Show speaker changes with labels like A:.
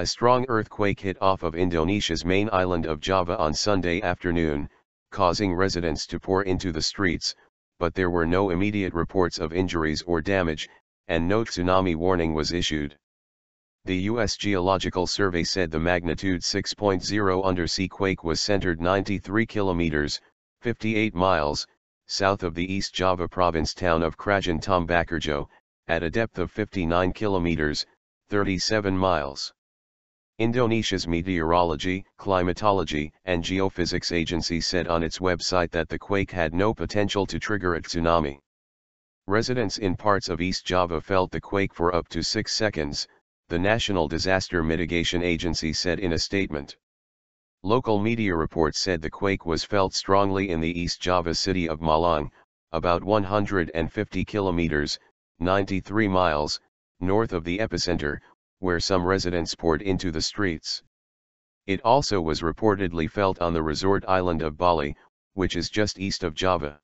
A: A strong earthquake hit off of Indonesia's main island of Java on Sunday afternoon, causing residents to pour into the streets, but there were no immediate reports of injuries or damage, and no tsunami warning was issued. The U.S. Geological Survey said the magnitude 6.0 undersea quake was centered 93 kilometers, 58 miles, south of the East Java province town of Krajan Tambakrejo, at a depth of 59 kilometers, 37 miles. Indonesia's Meteorology, Climatology, and Geophysics Agency said on its website that the quake had no potential to trigger a tsunami. Residents in parts of East Java felt the quake for up to six seconds, the National Disaster Mitigation Agency said in a statement. Local media reports said the quake was felt strongly in the East Java city of Malang, about 150 kilometers, 93 miles, north of the epicenter, where some residents poured into the streets. It also was reportedly felt on the resort island of Bali, which is just east of Java.